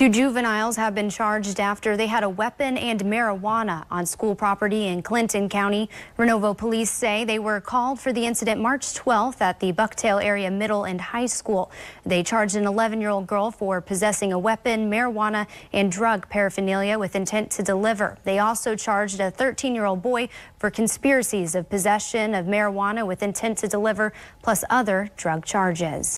Two juveniles have been charged after they had a weapon and marijuana on school property in Clinton County. Renovo police say they were called for the incident March 12th at the Bucktail area middle and high school. They charged an 11-year-old girl for possessing a weapon, marijuana, and drug paraphernalia with intent to deliver. They also charged a 13-year-old boy for conspiracies of possession of marijuana with intent to deliver, plus other drug charges.